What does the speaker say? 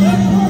Hey!